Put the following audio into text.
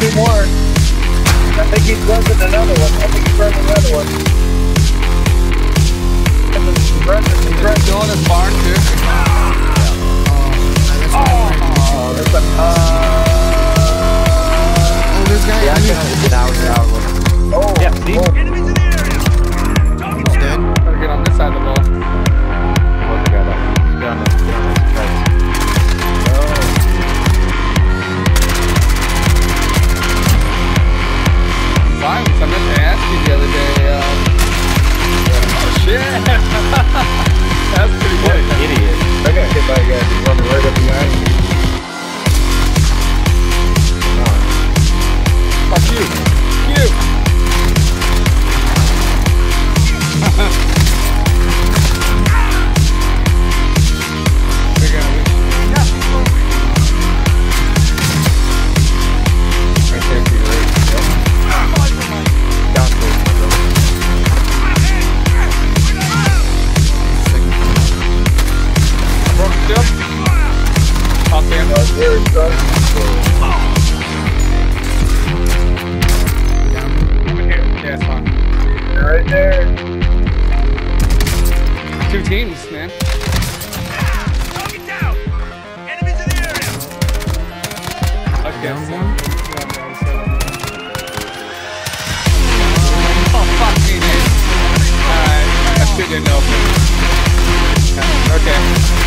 two more. I think he's buzzing another one. I think he's buzzing another one. He's doing his barn That's pretty What good. an idiot. I got hit by a guy who's running right up behind me. still? Off camera? Uh, we're in front. So. Yeah, yeah it's fine. Right there. Two teams, man. Okay. Down one? Oh, fuck me, dude. Alright, that shit didn't. Okay.